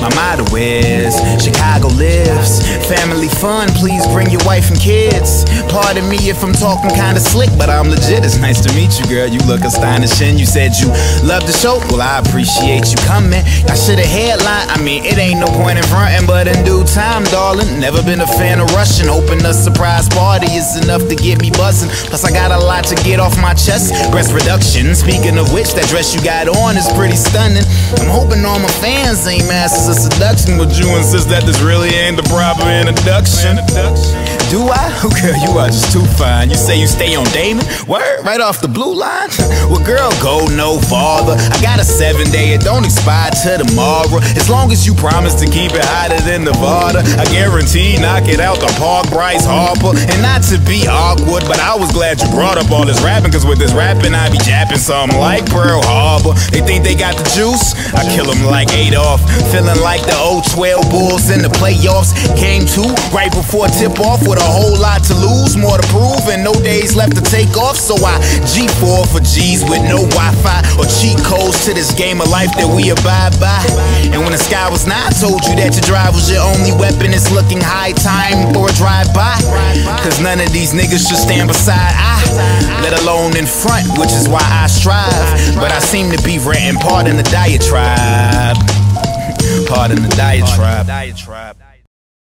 My motto is Chicago lives. Family fun, please bring your wife and kids. Pardon me if I'm talking kinda slick, but I'm legit. It's nice to meet you, girl. You look astonishing. You said you love the show. Well, I appreciate you coming. I should have headline. I mean, it ain't no point in fronting, but in due time, darling. Never been a fan of rushing. Hoping a surprise party is enough to get me buzzing. Plus, I got a lot to get off my chest. Breast reduction. Speaking of which, that dress you got on is pretty stunning. I'm hoping all my fans ain't masters of seduction, but you insist that this really ain't the proper introduction. Do I? Oh, girl, you are just too fine. You say you stay on Damen? Word, right off the blue line? Well, girl, go no farther. I got a seven day, it don't expire till tomorrow. As long as you promise to keep it hotter than Nevada, I guarantee knock it out the park, Bryce Harper. And not to be awkward, but I was glad you brought up all this rapping, cause with this rapping, I be japping something like Pearl Harbor. They think they got the juice? I kill them like Adolf. Feeling like the old 012 Bulls in the playoffs. Came to right before tip off with a whole lot to lose, more to prove, and no days left to take off. So I G4 for G's with no Wi Fi or cheat codes to this game of life that we abide by. And when the sky was not, I told you that your drive was your only weapon. It's looking high time for a drive by. Cause none of these niggas should stand beside I, let alone in front, which is why I strive. But I seem to be ranting, pardon the diatribe. Pardon the diatribe.